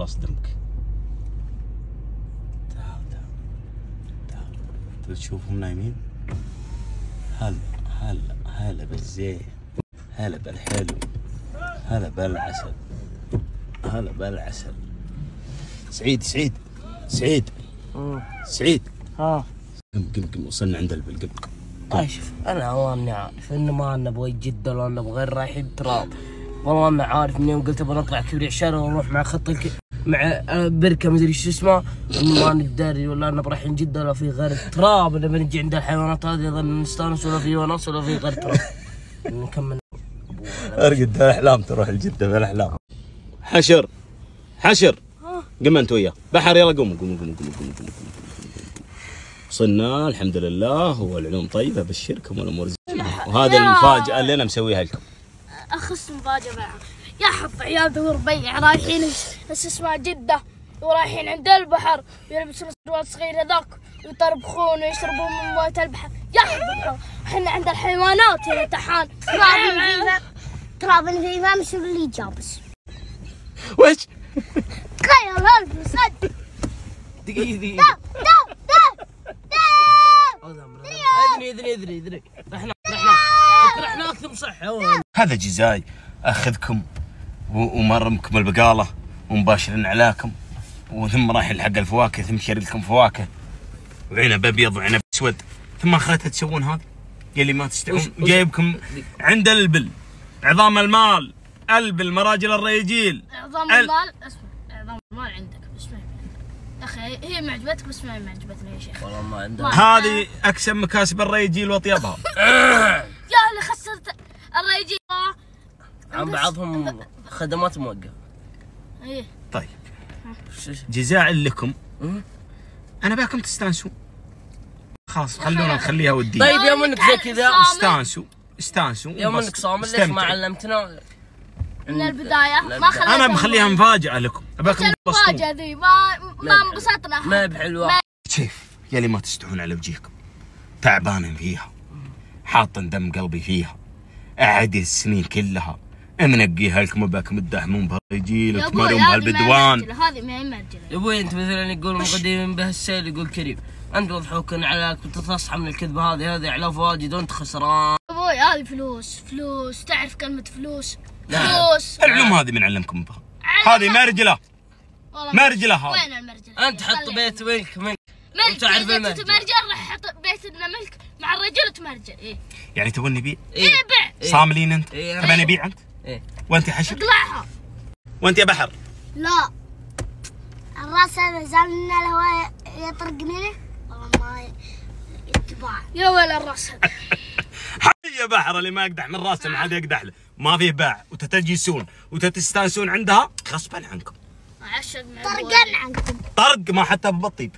خلاص دمك تعال تعال تعال. تبي تشوفهم نايمين؟ هلا هلا هلا بالزين. هلا بالحلو. هلا بالعسل. هلا بالعسل. سعيد سعيد سعيد. سعيد. ها. قم قم قم وصلنا عند البل. قم طيب شوف أنا ماني عارف انه ما نبغى جده ولا نبغى غير رايحين تراب والله أنا عارف من يوم قلت أبغى نطلع كبري عشان ونروح مع خط الك... مع بركة مدري شو اسمه. إنه ما نقدر ولا نبغى رايحين جدة ولا في غير تراب. لما نجي عند الحيوانات هذه يظل نستأنس ولا في وناس ولا في غير تراب. نكمل. أرقد الأحلام تروح الجده بالاحلام حشر. حشر. قم أنت وياه. بحر يلا قوموا قوموا قوموا قوموا قوموا قوموا وصلنا الحمد لله. والعلوم طيبة أبشركم والأمور زينة. وهذا المفاجأة اللي أنا مسويها لكم. اخس مفاجأة معه يا حط عيال ذو ربيع رايحين بس اسمها جدة ورايحين عند البحر ويلبسون سروال صغير هذاك ويطربخون ويشربون من موية البحر. يا حط البحر إحنا عند الحيوانات يا تحان. تراب في ما مش اللي جابس وش؟ تخيل هالف صد دقيقة دقيقة. دب دب دب ادري ادري ادري ادري. رحنا رحنا. رحنا أكثر صحة. هذا جزاي أخذكم و- ومرمكم البقاله ومباشرين علاكم وثم رايحين حق الفواكه ثم شري لكم فواكه. وعنب أبيض وعنب أسود. ثم أخرتها تسوون هذا؟ يلي ما تستحون. جايبكم عند البل. عظام المال. البل مراجل الريجيل. عظام ال- المال اسمع عظام المال عندك بس ما يا أخي هي معجبتك بس ما هي معجبتني يا شيخ. والله ما عندنا هذه اكسب مكاسب الريجيل واطيبها يا اللي خسرت الريجي عن بعضهم خدمات موقف. إيه. طيب. جزاء لكم. أنا باكم تستانسوا. خلاص خلونا نخليها ودية. طيب يوم إنك زي كذا. استانسوا استانسوا. يوم. إنك صامل ليش ما. علمتنا من البداية ما خليتها أنا مخليها مفاجأة لكم. أباكم تنبسطون. المفاجأة ذي ما ما. انبسطنا. ما هي بحلوة. شيف يلي ما تستحون على وجهكم. تعبان فيها. حاط دم قلبي فيها. أعدي السنين كلها. منقيها لكم اباكم وتمارون هذه ما هي بهالبدوان هذه ما هي مرجلة يا أبوي أنت مثلا يقول مقدمين به السيل يقول كريم أنت وضحوك عليك وتصحى من الكذبة هذه هذه على واجد وأنت خسران. يا أبوي هذه فلوس فلوس تعرف كلمة فلوس. فلوس. العلوم هذه من علمكم بها. هذه مرجلة. مرجلة هذه. وين المرجلة؟ أنت حط بيت ملك ملك ملك وتعرف إذا المرجل. تتمرجل راح أحط بيتنا ملك مع الرجل تمرجل. إيه. يعني تبون نبيع؟ إيه. بيع إيه. صاملين أنت؟ إيه. تبى نبيع أنت؟ إيه. وانت حشر؟ اقلعها وانت يا بحر؟ لا. الراس هذا زال من الهواء يطرقني. والله ما يتباع. يا ويل الراس هذا. يا بحر اللي ما يقدح من راسه ما حد يقدح له. ما فيه باع. وتتجيسون وتتستانسون عندها. غصبا عنكم. عشق عنكم. طرق ما حتى بطيب.